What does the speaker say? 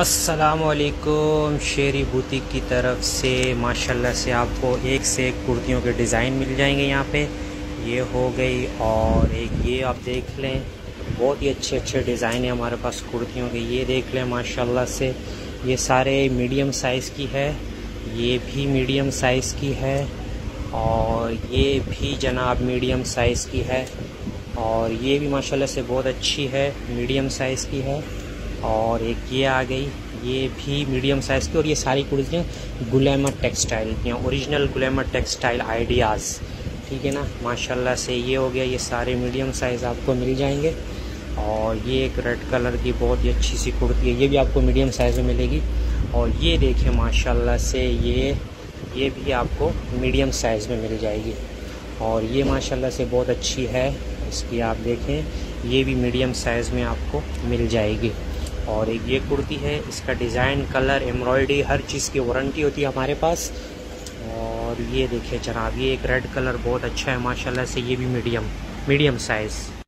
असलकुम शेरी बुटीक की तरफ़ से, माशाल्लाह से आपको एक से एक कुर्तियों के डिज़ाइन मिल जाएँगे यहाँ पे। ये हो गई और एक ये आप देख लें, बहुत ही अच्छे अच्छे डिज़ाइन है हमारे पास कुर्तियों के। ये देख लें, माशाल्लाह से, ये सारे मीडियम साइज़ की है, ये भी मीडियम साइज़ की है और ये भी जनाब मीडियम साइज़ की है और ये भी माशाल्लाह से बहुत अच्छी है, मीडियम साइज़ की है। और एक ये आ गई, ये भी मीडियम साइज़ की और ये सारी कुर्तियाँ गुलेमर टेक्सटाइल की ओरिजिनल गुलेमर टेक्सटाइल आइडियाज़ ठीक है ना? माशाल्लाह से ये हो गया, ये सारे मीडियम साइज़ आपको मिल जाएँगे। और ये एक रेड कलर की बहुत ही अच्छी सी कुर्ती है, ये भी आपको मीडियम साइज़ में मिलेगी। और ये देखें माशाल्लाह से ये ये भी आपको मीडियम साइज़ में मिल जाएगी। और ये माशाल्लाह से बहुत अच्छी है, इसकी आप देखें, ये भी मीडियम साइज़ में आपको मिल जाएगी। और एक ये कुर्ती है, इसका डिज़ाइन, कलर, एम्ब्रॉयडरी, हर चीज़ की वारंटी होती है हमारे पास। और ये देखिए जनाब, ये एक रेड कलर, बहुत अच्छा है, माशाल्लाह से, ये भी मीडियम मीडियम साइज़।